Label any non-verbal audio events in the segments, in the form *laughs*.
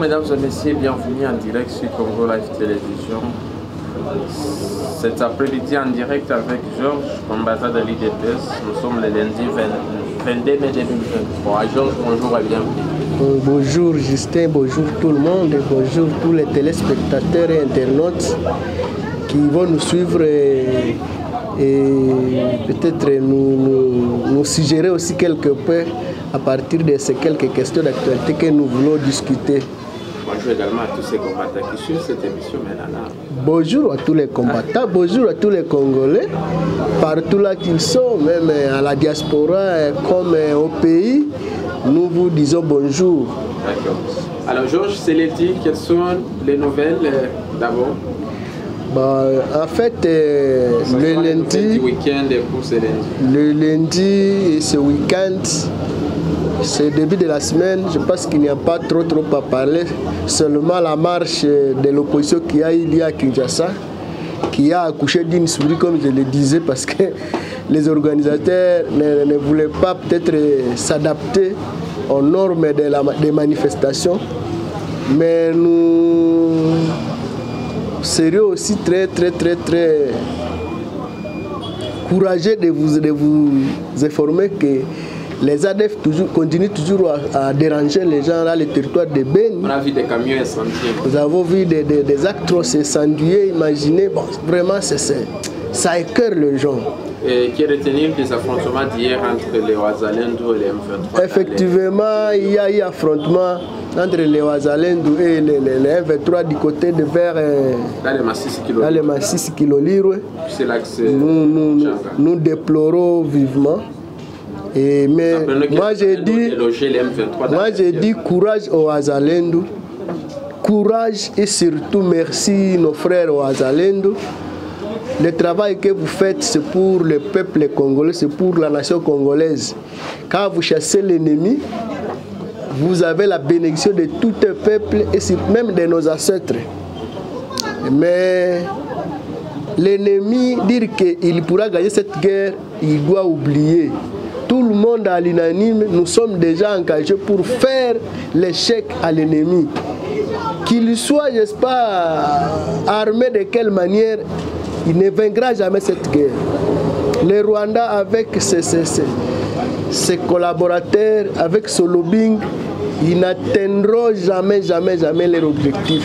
Mesdames et messieurs, bienvenue en direct sur Congo Live Télévision. Cet après-midi en direct avec Georges, combattant de l'IDPS. Nous sommes le lundi 22 mai 2023. Georges, bonjour et bienvenue. Bonjour Justin, bonjour tout le monde, bonjour tous les téléspectateurs et internautes qui vont nous suivre et, et peut-être nous, nous, nous suggérer aussi quelque peu à partir de ces quelques questions d'actualité que nous voulons discuter. Bonjour également à tous ces combattants qui suivent cette émission maintenant. Bonjour à tous les combattants, bonjour à tous les Congolais, partout là qu'ils sont, même à la diaspora comme au pays, nous vous disons bonjour. D'accord. Alors Georges, c'est l'été, quelles sont les nouvelles euh, d'abord? Bah, en fait, euh, le lundi, week-end pour ce lundi. le lundi et ce week-end, c'est le début de la semaine, je pense qu'il n'y a pas trop trop à parler, seulement la marche de l'opposition qui a eu lieu à Kinshasa, qui a accouché d'une souris comme je le disais, parce que les organisateurs ne, voulaient pas peut-être s'adapter aux normes des manifestations, mais nous serions aussi très très très très courageux de vous, de vous informer que les ADF toujours, continuent toujours à, à déranger les gens dans le territoire de Ben. On a vu des camions incendiés. Nous avons vu des, des, des actes incendiés, imaginez, bon, vraiment, c'est, c'est- ça écœure les gens. Et qui est retenu des affrontements d'hier entre les Ouazalendo et les M23. Effectivement, il y a eu affrontement entre les Ouazalendo et les, les, les M23 du côté de vers euh, Dans les massifs Kilolirwe. C'est là que c'est. Nous, nous, nous, nous déplorons vivement. Et, mais moi j'ai dit, délogeait les M23 dans moi j'ai dit courage aux Azalendo. Courage et surtout merci nos frères aux Azalendo. Le travail que vous faites, c'est pour le peuple congolais, c'est pour la nation congolaise. Quand vous chassez l'ennemi, vous avez la bénédiction de tout un peuple et même de nos ancêtres. Mais l'ennemi, dire qu'il pourra gagner cette guerre, il doit oublier. Tout le monde à l'unanime, nous sommes déjà engagés pour faire l'échec à l'ennemi. Qu'il soit, n'est-ce pas, armé de quelle manière, il ne vaincra jamais cette guerre. Le Rwanda, avec ses, ses- collaborateurs, avec son lobbying, ils n'atteindront jamais, jamais, jamais leur objectif.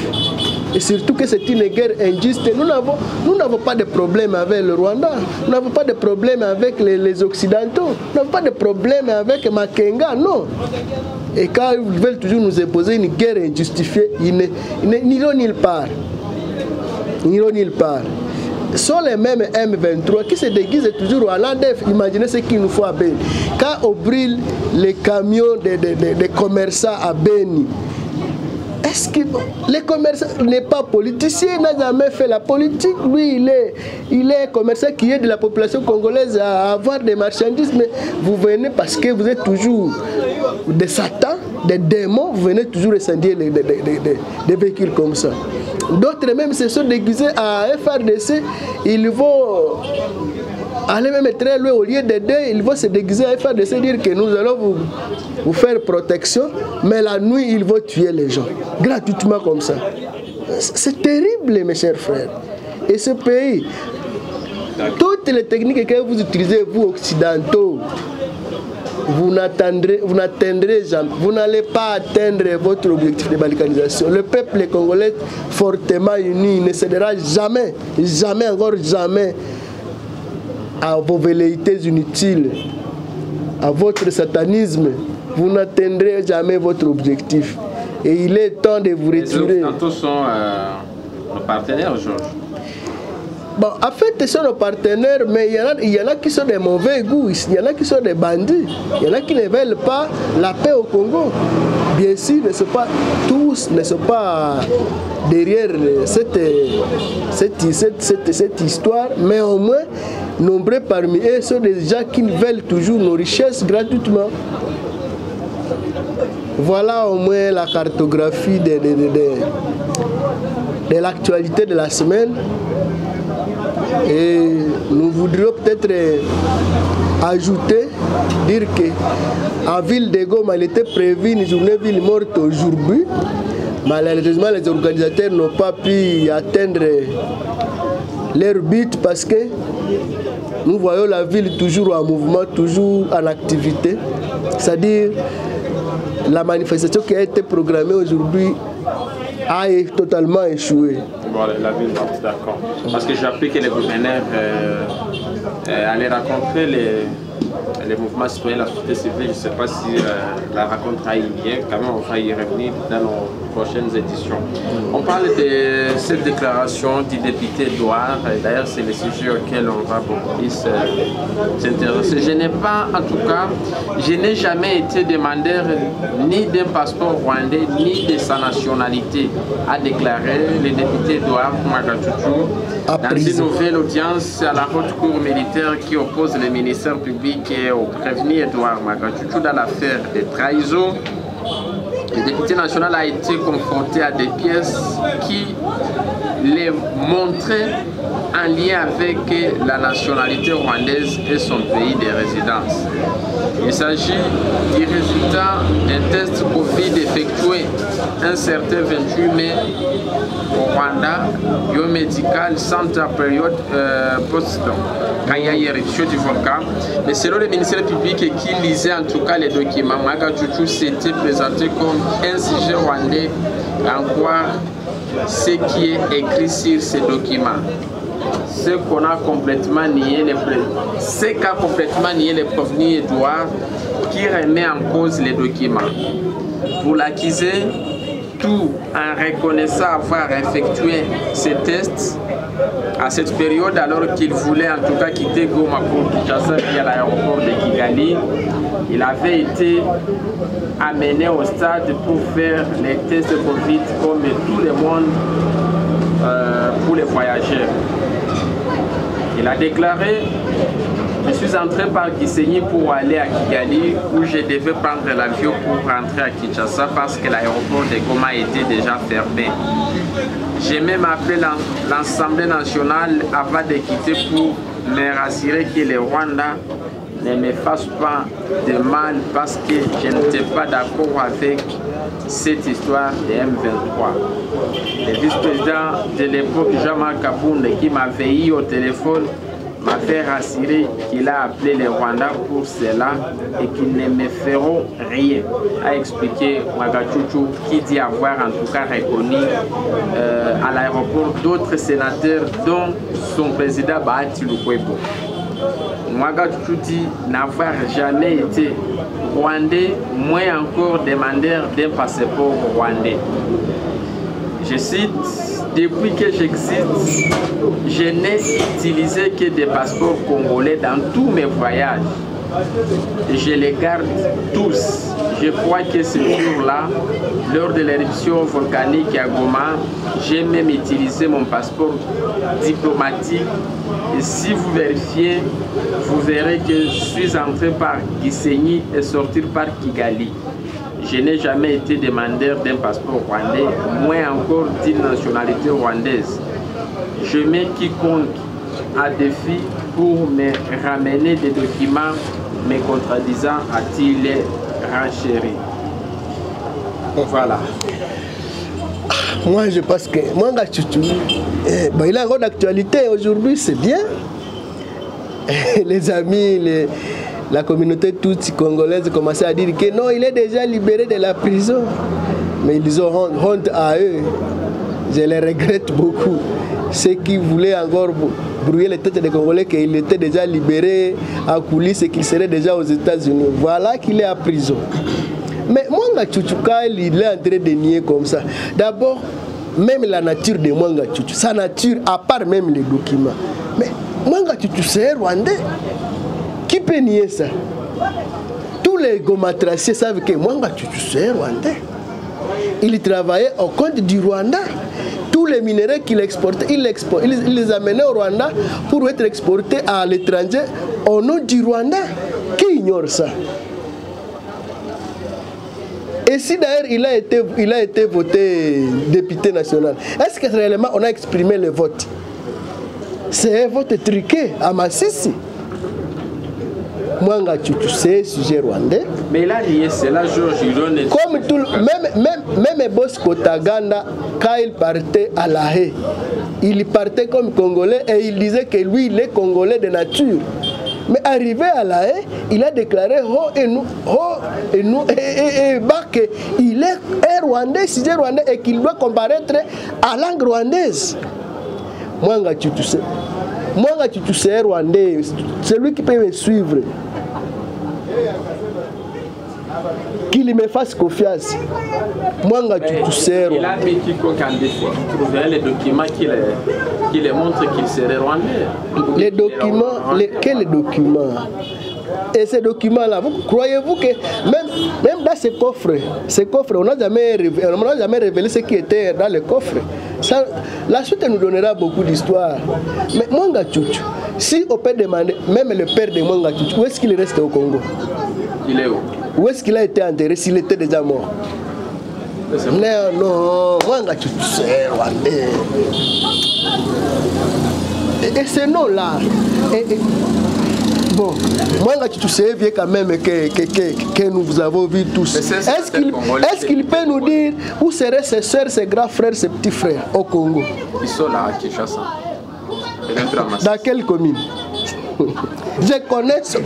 Et surtout que c'est une guerre injuste. Nous n'avons, nous n'avons pas de problème avec le Rwanda. Nous n'avons pas de problème avec les, Occidentaux. Nous n'avons pas de problème avec Makenga, non. Et quand ils veulent toujours nous imposer une guerre injustifiée, ils ne- ne- n'iront nulle part. Ils n'iront nulle part. sont les mêmes M23 qui se déguisent toujours à l'ADEF. Imaginez ce qu'il nous faut à Beni. Quand on brûle les camions des commerçants à Beni, est-ce que le commerçant n'est pas politicien, n'a jamais fait la politique. Lui, il est, il est commerçant qui aide la population congolaise à avoir des marchandises, mais vous venez parce que vous êtes toujours des satans, des démons, vous venez toujours incendier les, des- des véhicules comme ça. D'autres même se sont déguisés à FRDC, ils vont aller même très loin au lieu d'aider, ils vont se déguiser à FRDC, dire que nous allons vous, vous faire protection, mais la nuit, ils vont tuer les gens, gratuitement comme ça. C'est terrible, mes chers frères. Et ce pays, toutes les techniques que vous utilisez, vous occidentaux, vous n'atteindrez jamais, vous n'allez pas atteindre votre objectif de balkanisation. Le peuple congolais fortement uni ne cédera jamais, jamais, encore jamais à vos velléités inutiles, à votre satanisme. Vous n'atteindrez jamais votre objectif. Et il est temps de vous Les retirer. Occidentaux sont euh, nos partenaires, Georges. Bon, en fait, ce sont nos partenaires, mais il y, en a, il y en a qui sont des mauvais goûts, il y en a qui sont des bandits, il y en a qui ne veulent pas la paix au Congo. Bien sûr, ne sont pas, tous ne sont pas derrière cette, cette, cette, cette, cette histoire, mais au moins, nombreux parmi eux sont des gens qui veulent toujours nos richesses gratuitement. Voilà au moins la cartographie de, l'actualité de la semaine. Et nous voudrions peut-être ajouter, dire que en ville de Goma, il était prévu une journée ville morte aujourd'hui. Malheureusement, les organisateurs n'ont pas pu atteindre leur but parce que nous voyons la ville toujours en mouvement, toujours en activité. C'est-à-dire, la manifestation qui a été programmée aujourd'hui a totalement échoué. Bon, la ville d'accord. Parce que j'ai appris que les gouverneurs euh, euh, allaient rencontrer les, les mouvements citoyens, la société civile. Je ne sais pas si euh, la rencontre eu lieu. Quand même, on va y revenir dans nos prochaines éditions. On parle de cette déclaration du député Douard. D'ailleurs, c'est le sujet auquel on va beaucoup plus s'intéresser. Je n'ai pas, en tout cas, je n'ai jamais été demandeur ni d'un passeport rwandais, ni de sa nationalité, a déclaré le député Douard Magatutu dans une nouvelle audience à la haute cour militaire qui oppose le ministère public au prévenu Edouard Magatutu dans l'affaire de trahison. Le député national a été confronté à des pièces qui les montraient en lien avec la nationalité rwandaise et son pays de résidence. Il s'agit du résultat d'un test Covid effectué un certain 28 mai au Rwanda, biomédical centre période euh, post quand il y a eu éruption du volcan. Mais selon le ministère public qui lisait en tout cas les documents, Magachuchu s'était présenté comme un sujet rwandais en croire ce qui est écrit sur ces documents ce qu'on a complètement nié les qu'a complètement nié le prévenu Edouard qui remet en cause les documents. Pour l'accuser, tout en reconnaissant avoir effectué ces tests à cette période alors qu'il voulait en tout cas quitter Goma pour Kinshasa via l'aéroport de Kigali. Il avait été amené au stade pour faire les tests de Covid comme tout le monde euh, pour les voyageurs. Il a déclaré Je suis entré par Gisenyi pour aller à Kigali où je devais prendre l'avion pour rentrer à Kinshasa parce que l'aéroport de Goma était déjà fermé. J'ai même appelé l'Assemblée nationale avant de quitter pour me rassurer que le Rwanda ne me fasse pas de mal parce que je n'étais pas d'accord avec cette histoire de M23. Le vice-président de l'époque, Jean-Marc Kabunde, qui m'avait eu au téléphone, m'a fait rassurer qu'il a appelé les Rwandais pour cela et qu'ils ne me feront rien, a expliqué Magachuchu, qui dit avoir en tout cas reconnu euh, à l'aéroport d'autres sénateurs, dont son président Bahati Lukwebo. Magachuchu dit n'avoir jamais été rwandais, moins encore demandeur d'un passeport rwandais. Je cite, depuis que j'existe, je n'ai utilisé que des passeports congolais dans tous mes voyages. Je les garde tous. Je crois que ce jour-là, lors de l'éruption volcanique à Goma, j'ai même utilisé mon passeport diplomatique. Et si vous vérifiez, vous verrez que je suis entré par Gisenyi et sorti par Kigali. Je n'ai jamais été demandeur d'un passeport rwandais, moins encore d'une nationalité rwandaise. Je mets quiconque à défi pour me ramener des documents me contradisant, a-t-il renchéri. Voilà. Moi, je pense que moi, eh, ben, il a encore d'actualité aujourd'hui, c'est bien. *laughs* Les amis, la communauté toute congolaise commençait à dire que non, il est déjà libéré de la prison. Mais ils ont honte à eux. Je les regrette beaucoup. Ceux qui voulaient encore brouiller les têtes des Congolais qu'il était déjà libéré à coulisses et qu'il serait déjà aux États-Unis. Voilà qu'il est à prison. Mais Mwanga Tchouchouka, il est en train de nier comme ça. D'abord, même la nature de Mwanga Tchouchou, sa nature, à part même les documents. Mais Tchouchou, c'est rwandais. Qui peut nier ça Tous les gomatraciers savent que Tchouchou, c'est rwandais. Il travaillait au compte du Rwanda. Tous les minéraux qu'il exportait, il, export, il, il, les amenait au Rwanda pour être exportés à l'étranger au nom du Rwanda. Qui ignore ça? Et si d'ailleurs il, a été- il a été voté député national, est-ce que réellement on a exprimé le vote? C'est vote truqué à Massissi. Mwanga Chuchu, c'est sujet rwandais. Mais il a lié cela, Georges Iron et Comme tout, même, même, même Bosco Taganda, quand il partait à La Haye, il partait comme Congolais et il disait que lui, il est Congolais de nature. Mais arrivé à La Haye, il a déclaré haut et nous, haut et nous, et, et, et bas qu'il est un Rwandais, sujet rwandais et qu'il doit comparaître à langue rwandaise. Mwanga Chutu, Mwanga Chutu, c'est un Rwandais, celui qui peut me suivre. Qu'il me fasse confiance. Mwanga Chutu, c'est un Il a mis quiconque en défaut. Trouver les documents qui les, qui les montrent qu'il serait rwandais. Les documents, les, quels documents Et ces documents-là, vous croyez-vous que même, même dans ces coffres, ces coffres, on n'a jamais, on n'a jamais révélé ce qui était dans les coffres Ça, La suite nous donnera beaucoup d'histoires. Mais Mwanga Chuchu, si on peut demander, même le père de Mwanga Chuchu, où est-ce qu'il reste au Congo? Il est où? Où est-ce qu'il a été enterré s'il était déjà mort? Non, non, Mwanga Chuchu, c'est Rwandais. Et, et ce nom-là, bon, Mwanga Chuchu, c'est vieux quand même que, que, que, que nous avons vu tous. Est-ce qu'il peut nous dire où seraient ses soeurs, ses grands frères, ses petits frères au Congo? Ils sont là à Kinshasa. Dans quelle commune? Je connais, son,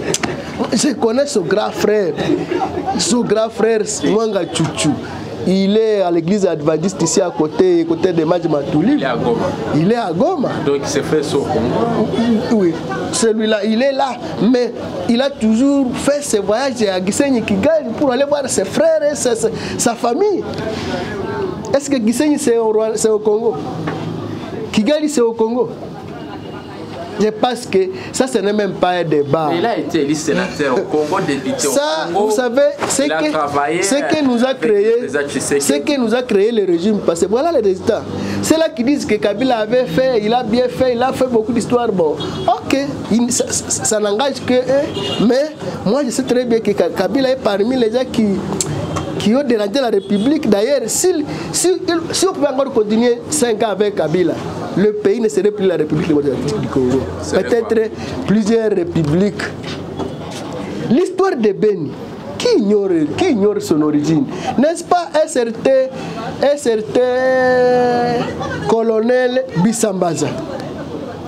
je connais son grand frère. Son grand frère, Mwanga Chuchu. Il est à l'église adventiste ici à côté, côté de Madj Matouli. Il est à Goma. Il est à Goma. Donc il s'est fait ça au Congo. Oui, celui-là, il est là. Mais il a toujours fait ses voyages à Gisenyi Kigali pour aller voir ses frères et sa, sa- famille. Est-ce que Gisenyi c'est au, au Congo Kigali c'est au Congo Je pense que ça, ce n'est même pas un débat. Mais il a été élu sénateur au Congo, député au Ça, Congo. vous savez, c'est que, que nous a créé, le président Tshisekedi. ce que nous a créé le régime passé. Voilà les résultats. C'est là qui disent que Kabila avait fait, il a bien fait, il a fait beaucoup d'histoires. Bon, ok, il- ça, ça- ça n'engage que eux, mais moi je sais très bien que Ka- Kabila est parmi les gens qui qui ont dérangé la République. D'ailleurs, si, si, si on pouvait encore continuer 5 ans avec Kabila, le pays ne serait plus la République démocratique du Congo. Peut-être plusieurs républiques. L'histoire de Beni, qui ignore, qui ignore son origine? N'est-ce pas un certain, un certain colonel Bissambaza?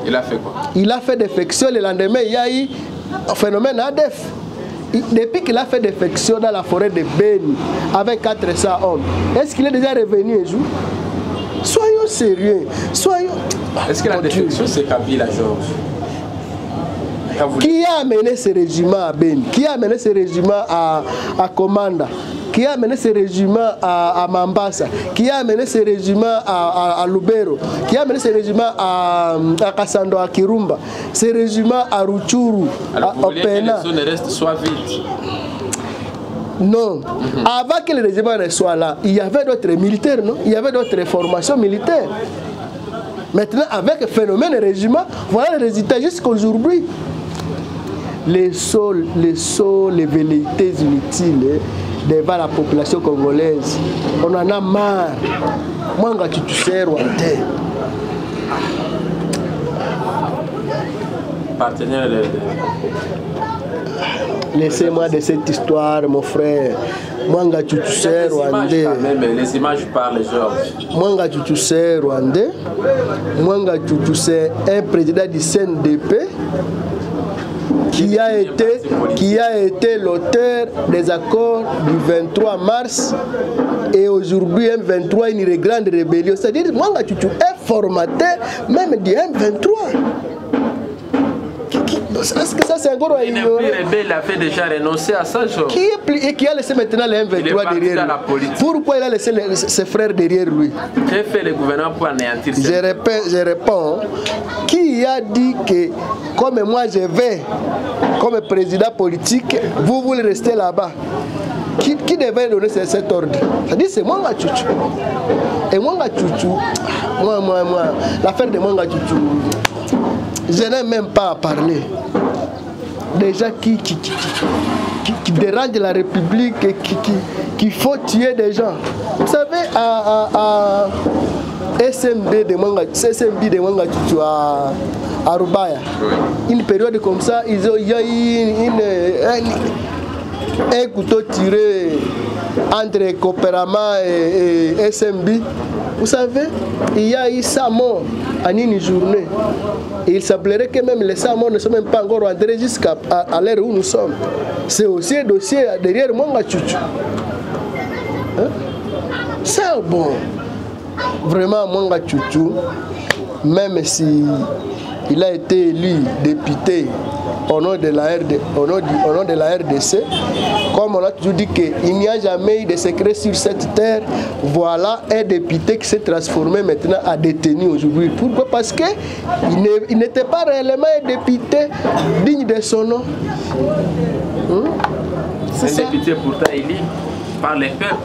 Il a fait quoi? Il a fait défection, le lendemain, il y a eu un phénomène ADEF. Depuis qu'il a fait défection dans la forêt de Beni avec 400 hommes, est-ce qu'il est déjà revenu un jour? Soyons sérieux, soyons... Est-ce que la défection c'est Kabila, Georges? Qui a amené ce régiment à Beni? Qui a amené ce régiment à, à Komanda? Qui a amené ce régiment à, à Mambasa Qui a amené ce régiment à, à- à Lubero? Qui a amené ce régiment à, à Kassando, à Kirumba? Ce régiment à Ruchuru, Alors à voulez que Opena. les restent soient vides? Non. Avant que le régiment ne soit là, il y avait d'autres militaires, non? Il y avait d'autres formations militaires. Maintenant, avec le phénomène régiment, voilà le résultat jusqu'aujourd'hui. Les sols, les sols, les velléités inutiles hein, devant la population congolaise. On en a marre. Mwanga tutusere rwandais. partenaires de, Laissez-moi de cette histoire, mon frère. Mwanga images rwandais. les images parlent, Georges. Mwanga c'est rwandais. Mwanga c'est un président du CNDP qui a été, qui a été l'auteur des accords du 23 mars et aujourd'hui M23 une grande rébellion. C'est-à-dire Mwanga Chuchu est formateur même du M23. Est-ce que ça c'est encore à ignorer plus rebelle, a fait déjà renoncer à ça, qui, est qui a laissé maintenant est M23 parti derrière lui politique. Pourquoi il a laissé les- ses frères derrière lui Qu'a fait le gouvernement pour anéantir Je réponds, je réponds. Qui a dit que, comme moi je vais, comme président politique, vous voulez rester là-bas? Qui, qui devait donner ce- cet ordre? C'est-à-dire c'est Mwanga Chuchu. Et Mwanga Chuchu, moi, moi, moi, l'affaire de Mwanga Chuchu, je n'ai même pas à parler. déjà qui, qui, qui, qui, qui dérange la République et qui, qui, qui faut tuer des gens. Vous savez, à, à, à SMB de Manga, SMB de Manga Tutu à, à Rubaya, une période comme ça, ils ont, il y a eu une, un, un couteau tiré entre Copérama et, et SMB. Vous savez, il y a eu 100 morts en une journée. Et il semblerait que même les 100 morts ne sont même pas encore rentrés jusqu'à à, à l'heure où nous sommes. C'est aussi un dossier derrière Manga Chuchu. Hein? Ça, bon, vraiment Manga Chuchu, même si il a été élu député au nom de la, RD, au nom du- au nom de la RDC, comme on a toujours dit qu'il n'y a jamais eu de secret sur cette terre, voilà un député qui s'est transformé maintenant en détenu aujourd'hui. Pourquoi? Parce qu'il n'était pas réellement un député digne de son nom. Hein? C'est Un député pourtant élu par les peuples.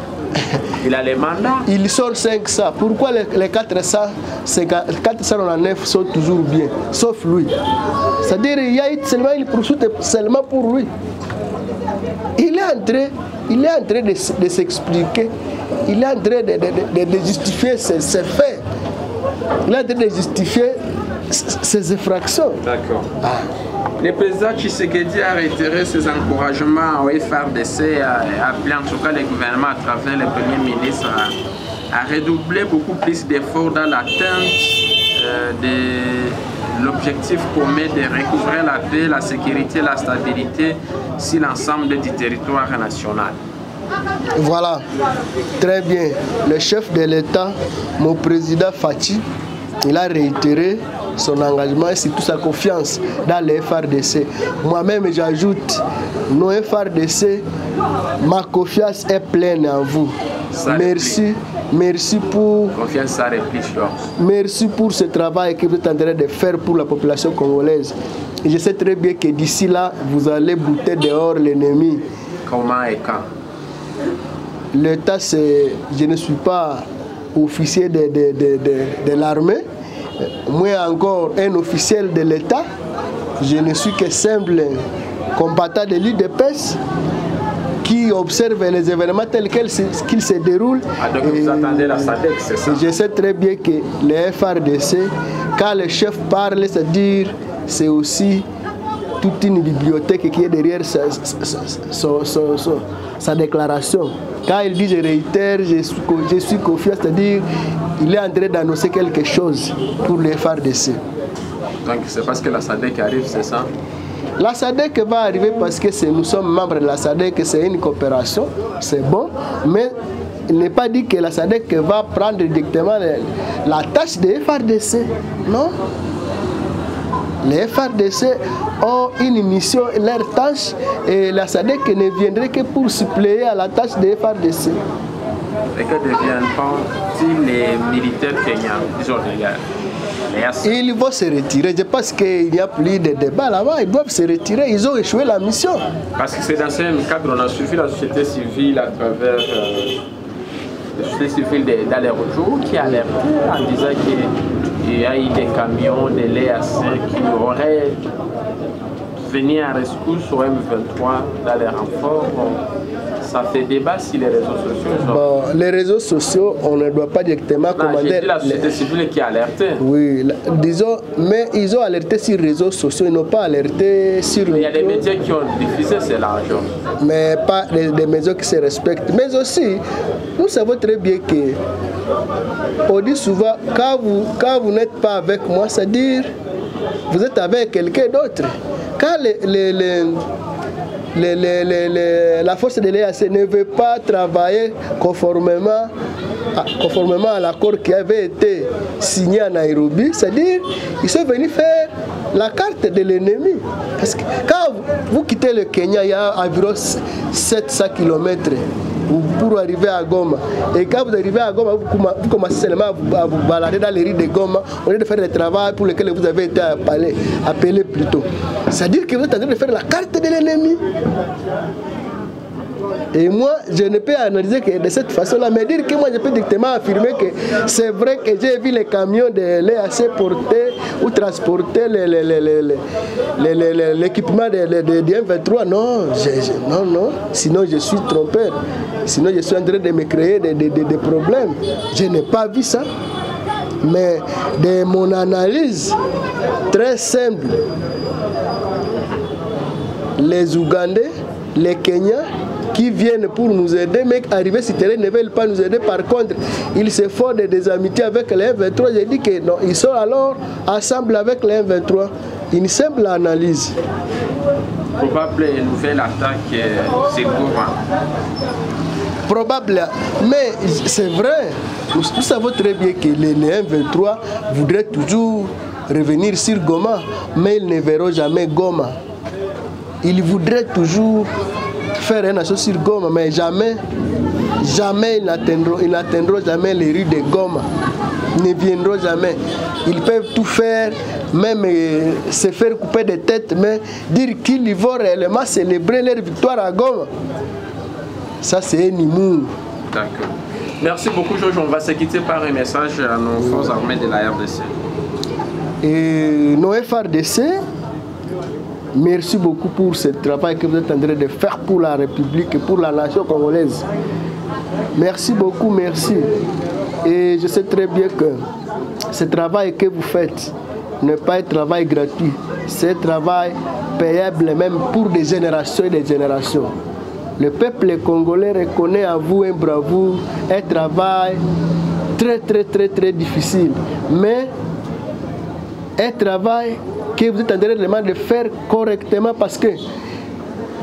Il a les mandats. Ils sont 500. Pourquoi les, les 400, c'est que- 499 sont toujours bien, sauf lui C'est-à-dire il y a eu seulement une poursuite seulement pour lui. Il est en train, il est en train de, s'expliquer. Il est en train de, de- de- de justifier ses, ses faits. Il est en train de justifier s- ses infractions. D'accord. Le président Tshisekedi a réitéré ses encouragements au FRDC, a appelé en tout cas le gouvernement à travers le Premier ministre à, redoubler beaucoup plus d'efforts dans l'atteinte euh, de l'objectif commun de recouvrir la paix, la sécurité la stabilité sur l'ensemble du territoire national. Voilà, très bien. Le chef de l'État, mon président Fati, il a réitéré son engagement et surtout sa confiance dans les FRDC. Moi-même, j'ajoute, nos FRDC, ma confiance est pleine en vous. Ça Merci, merci pour, Confiance ça merci pour ce travail que vous êtes en train de faire pour la population congolaise. Et je sais très bien que d'ici là, vous allez bouter dehors l'ennemi. Comment et quand? L'État, c'est. Je ne suis pas officier de, de, de, de, l'armée, moi encore un officiel de l'État. Je ne suis que simple combattant de l'UDPS qui observe les événements tels qu'ils se, déroulent. Ah, donc vous Et- attendez la SADC, c'est ça? et je sais très bien que les FRDC, quand le chef parle, c'est-à-dire c'est aussi toute une bibliothèque qui est derrière sa, déclaration. Quand il dit je réitère, je suis, je suis confiant, c'est-à-dire il est en train d'annoncer quelque chose pour les FRDC. Donc c'est parce que la SADC arrive, c'est ça? La SADC va arriver parce que nous sommes membres de la SADC, c'est une coopération, c'est bon, mais il n'est pas dit que la SADC va prendre directement la tâche des FRDC. Non? Les FRDC ont une mission, leur tâche, et la SADC ne viendrait que pour suppléer à la tâche des FRDC. Et que deviendront-ils les militaires kenyans Disons. Ils vont se retirer. Je pense qu'il n'y a plus de débat là-bas. Ils doivent se retirer. Ils ont échoué la mission. Parce que c'est dans ce cadre on a suivi la société civile à travers euh, la société civile d'aller-retour qui a alerté en disant qu'il y a eu des camions de l'EAC qui auraient venu en rescousse au M23 dans les renforts. Ça fait débat sur les réseaux sociaux. Bon, les réseaux sociaux, on ne doit pas directement Non, commander. dit la les- société civile qui a alerté. Oui, la- disons, mais ils ont alerté sur les réseaux sociaux, ils n'ont pas alerté sur Il y a des médias qui ont diffusé c'est l'argent. mais pas des, maisons qui se respectent. Mais aussi, nous savons très bien que, on dit souvent, quand vous, quand vous n'êtes pas avec moi, c'est-à-dire, vous êtes avec quelqu'un d'autre. Quand les, les- les- la force de l'EAC ne veut pas travailler conformément à, conformément à l'accord qui avait été signé à Nairobi, c'est-à-dire ils sont venus faire la carte de l'ennemi. Parce que quand vous, vous quittez le Kenya, il y a environ 700 km pour arriver à Goma. Et quand vous arrivez à Goma, vous, commen- vous commencez seulement à vous, à vous balader dans les rues de Goma au lieu de faire le travail pour lequel vous avez été appelé, appelé plus tôt. C'est-à-dire que vous êtes en train de faire la carte de l'ennemi. Et moi, je ne peux analyser que de cette façon-là, mais dire que moi, je peux directement affirmer que c'est vrai que j'ai vu les camions de l'EAC porter ou transporter l'équipement de, de, de, de, 23 Non, non, non. Sinon, je suis trompeur. Sinon, je suis en train de me créer des, des, des problèmes. Je n'ai pas vu ça. Mais de mon analyse très simple, les Ougandais, les Kenyans, qui viennent pour nous aider, mais arriver sur terrain ne veulent pas nous aider. Par contre, ils se font des, amitiés avec les 23 J'ai dit que non, ils sont alors ensemble avec les 23 Une simple analyse. Probable nouvelle attaque c'est Goma. Probable, mais c'est vrai. Nous, nous, savons très bien que les, les 23 voudraient toujours revenir sur Goma, mais ils ne verront jamais Goma. Ils voudraient toujours faire une action sur Goma, mais jamais, jamais ils n'atteindront, ils n'atteindront jamais les rues de Goma. Ils ne viendront jamais. Ils peuvent tout faire, même euh, se faire couper des têtes, mais dire qu'ils vont réellement célébrer leur victoire à Goma. Ça, c'est un humour. D'accord. Merci beaucoup, Georges. On va se quitter par un message à nos forces armées de la RDC. Et nos FRDC, Merci beaucoup pour ce travail que vous êtes en train de faire pour la République et pour la nation congolaise. Merci beaucoup, merci. Et je sais très bien que ce travail que vous faites n'est pas un travail gratuit. C'est un travail payable même pour des générations et des générations. Le peuple congolais reconnaît à vous un bravoure, un travail très très très très difficile. Mais un travail que vous êtes en train de faire correctement parce que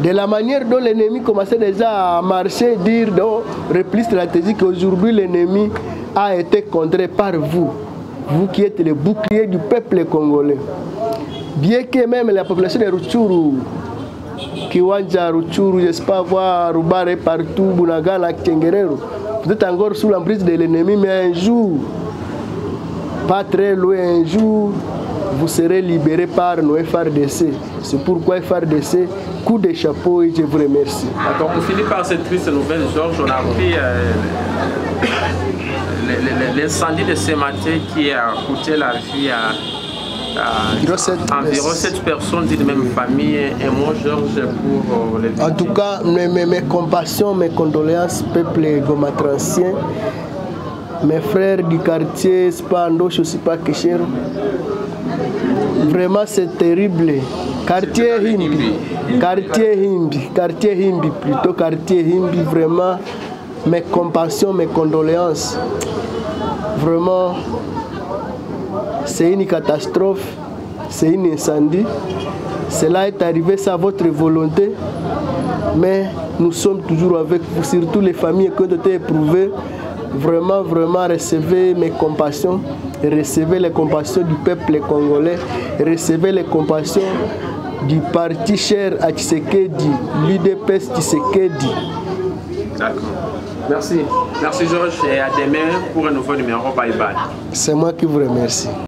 de la manière dont l'ennemi commençait déjà à marcher, dire dans repli stratégique, aujourd'hui l'ennemi a été contré par vous, vous qui êtes le bouclier du peuple congolais. Bien que même la population de Rutshuru, Kiwanja, Rutshuru, je sais pas voir Rubare partout, Bunagala, Kengerero, vous êtes encore sous l'emprise de l'ennemi, mais un jour, pas très loin, un jour, vous serez libérés par nos FRDC. C'est pourquoi FRDC, coup de chapeau et je vous remercie. On finit par cette triste nouvelle, Georges. On a appris euh, l'incendie de ce matin qui a coûté la vie à, à 7, environ 7 personnes d'une même famille. Et moi, Georges, pour les En tout cas, mes, mes, mes compassions, mes condoléances, peuple gomatrancien, mes frères du quartier Spando, je ne sais pas Keshero. Vraiment, c'est terrible. Quartier Himbi, quartier Himbi, quartier Himbi, plutôt quartier Himbi, vraiment, mes compassions, mes condoléances. Vraiment, c'est une catastrophe, c'est un incendie. Cela est arrivé sans votre volonté, mais nous sommes toujours avec vous, surtout les familles qui ont été éprouvées. Vraiment, vraiment, recevez mes compassions, recevez les compassions du peuple congolais, recevez les compassions du parti cher à Tshisekedi, l'UDPS Tshisekedi. D'accord. Merci. Merci Georges et à demain pour un nouveau numéro. Bye bye. C'est moi qui vous remercie.